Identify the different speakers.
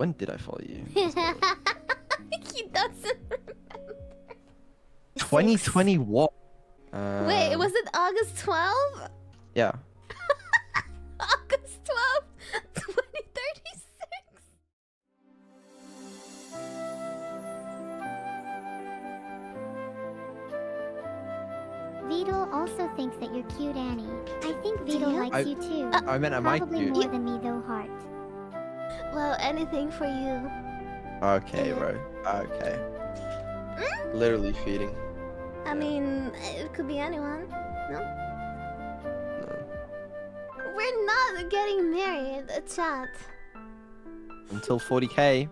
Speaker 1: When did I follow you?
Speaker 2: he doesn't remember.
Speaker 1: 2020 what? Uh,
Speaker 2: Wait, was it August 12?
Speaker 1: Yeah.
Speaker 2: August 12, 2036.
Speaker 3: Vedal also thinks that you're cute, Anny. I think
Speaker 2: Vedal
Speaker 3: likes
Speaker 1: I-
Speaker 3: you too.
Speaker 1: I meant am I
Speaker 3: Probably
Speaker 1: cute?
Speaker 3: more than me, though, Heart.
Speaker 2: Well, anything for you.
Speaker 1: Okay, bro. Okay. Hmm? Literally feeding.
Speaker 2: I mean, it could be anyone.
Speaker 1: No.
Speaker 2: We're not getting married, chat.
Speaker 1: Until 40k.